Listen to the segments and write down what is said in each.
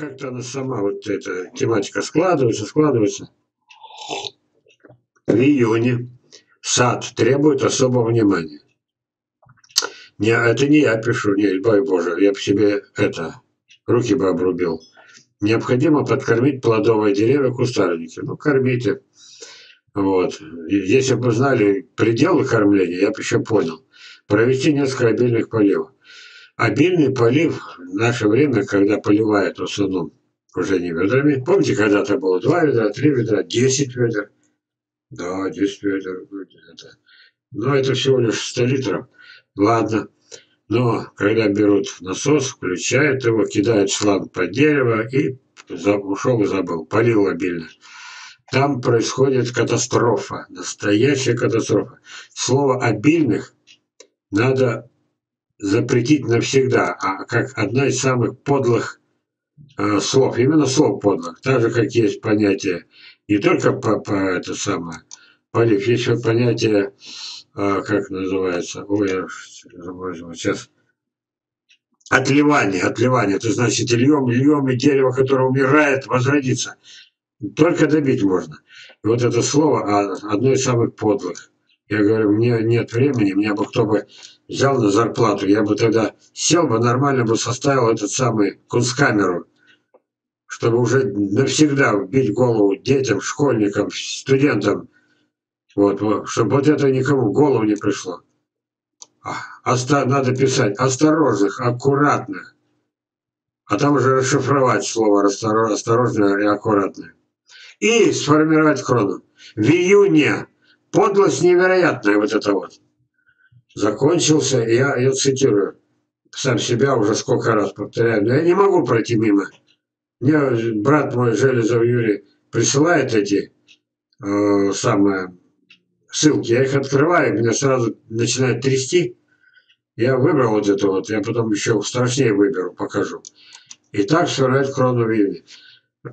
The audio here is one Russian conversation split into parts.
как-то она сама, вот эта тематика складывается, складывается. В июне сад требует особого внимания. Не, это не я пишу, не, бой боже, я бы себе это, руки бы обрубил. Необходимо подкормить плодовые деревья кустарники. Ну, кормите. Вот. Если бы знали пределы кормления, я бы еще понял. Провести несколько обильных поливов. Обильный полив в наше время, когда поливают в основном уже не ведрами. Помните, когда-то было два ведра, три ведра, десять ведер. Да, десять ведер. Это. Но это всего лишь 100 литров. Ладно. Но когда берут насос, включают его, кидают шланг под дерево и ушел и забыл. Полил обильно. Там происходит катастрофа, настоящая катастрофа. Слово «обильных» надо запретить навсегда, а как одна из самых подлых э, слов, именно слов подлых, так же, как есть понятие не только по, по это самое, полив, есть еще понятие, э, как называется, ой, я забыл, сейчас, отливание, отливание, это значит льем, льем, и дерево, которое умирает, возродится. Только добить можно. И вот это слово а, одно из самых подлых. Я говорю, мне нет времени, меня бы кто бы взял на зарплату, я бы тогда сел бы, нормально бы составил этот самый кунсткамеру, чтобы уже навсегда вбить голову детям, школьникам, студентам, вот, чтобы вот это никому в голову не пришло. А, оста надо писать осторожных, аккуратных. А там уже расшифровать слово осторожно и аккуратно. И сформировать хрону. В июне подлость невероятная вот это вот. Закончился, я, я цитирую, сам себя уже сколько раз повторяю, но я не могу пройти мимо. Мне брат мой, Железов Юрий, присылает эти э, самые ссылки, я их открываю, меня сразу начинает трясти. Я выбрал вот это вот, я потом еще страшнее выберу, покажу. Итак, сформировать хрону в июне.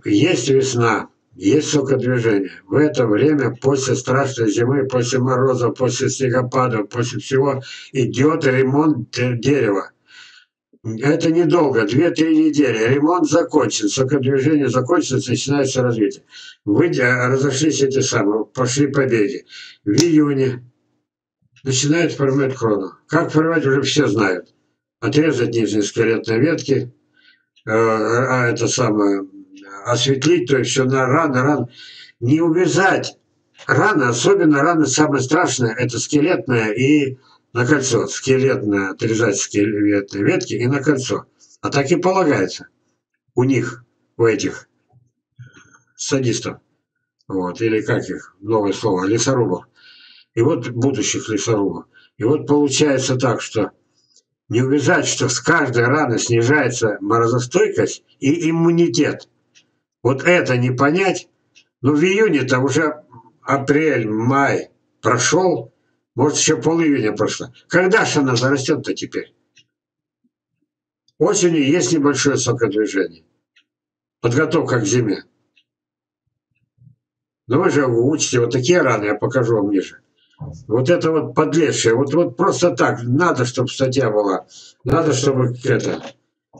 Есть весна, есть сокодвижение. В это время, после страшной зимы, после мороза, после снегопадов, после всего, идет ремонт дерева. Это недолго, 2-3 недели. Ремонт закончен, сокодвижение закончится, начинается развитие. Вы разошлись эти самые, пошли побеги. В июне начинают формировать крону. Как формировать, уже все знают. Отрезать нижние скелетные ветки, э, а это самое, осветлить, то есть все на рано, рано. Не увязать раны, особенно раны самое страшное, это скелетная и на кольцо. Скелетное, отрезать скелетные ветки и на кольцо. А так и полагается у них, у этих садистов. Вот, или как их, новое слово, лесорубов. И вот будущих лесорубов. И вот получается так, что не увязать, что с каждой раны снижается морозостойкость и иммунитет. Вот это не понять. Ну, в июне-то уже апрель, май прошел, может, еще пол июня прошло. Когда же она зарастет-то теперь? Осенью есть небольшое сокодвижение. Подготовка к зиме. Но вы же учите вот такие раны, я покажу вам ниже. Вот это вот подлезшее, вот, вот просто так, надо, чтобы статья была, надо, чтобы это,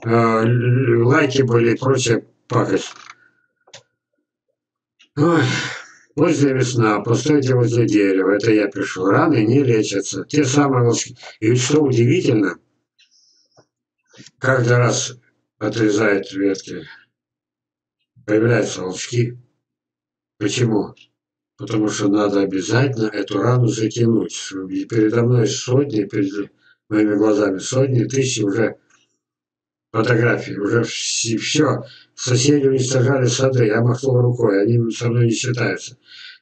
э, лайки были и прочее пакость. Ой, поздняя весна, постойте возле дерева, это я пришел. Раны не лечатся, те самые волшки. И что удивительно, каждый раз отрезает ветки, появляются волчки. Почему? Потому что надо обязательно эту рану затянуть. Передо мной сотни, перед моими глазами сотни, тысячи уже фотографии, уже все. Соседи уничтожали сады, я махнул рукой, они со мной не считаются.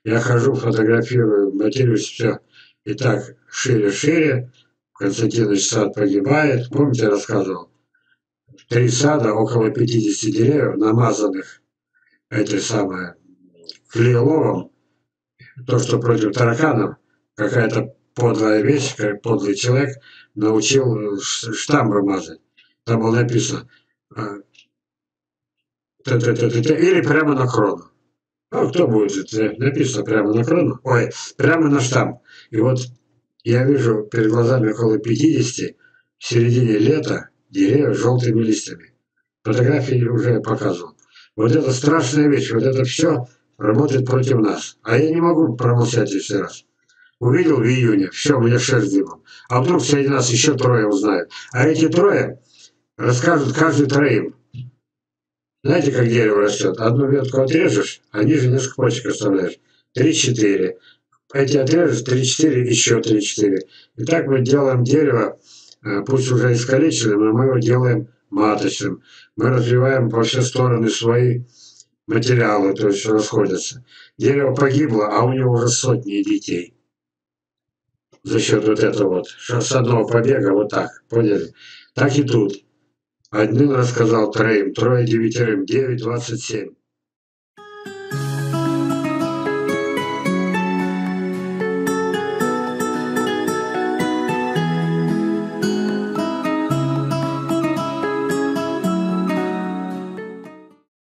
Я хожу, фотографирую, матерюсь, все. И так, шире-шире, Константинович сад погибает. Помните, я рассказывал? Три сада, около 50 деревьев, намазанных этой самой клееловом. То, что против тараканов, какая-то подлая вещь, как подлый человек научил штамбы мазать. Там было написано или прямо на крону. А кто будет? Написано прямо на крону. Ой, прямо на штамп. И вот я вижу перед глазами около 50 в середине лета деревья с желтыми листьями. Фотографии уже показывал. Вот это страшная вещь, вот это все работает против нас. А я не могу промолчать еще раз. Увидел в июне, все, у меня шерсть дымом. А вдруг среди нас еще трое узнают. А эти трое расскажут каждый троим. Знаете, как дерево растет? Одну ветку отрежешь, а ниже несколько почек оставляешь. Три-четыре. Эти отрежешь, три-четыре, еще три-четыре. И так мы делаем дерево, э, пусть уже искалеченным, но мы его делаем маточным. Мы развиваем по все стороны свои материалы, то есть расходятся. Дерево погибло, а у него уже сотни детей. За счет вот этого вот, с одного побега вот так, поняли? Так и тут. Один рассказал троим, трое девятерым, девять, двадцать семь.